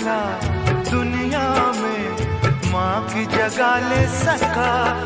चला दुनिया में माँ की जगह ले सका।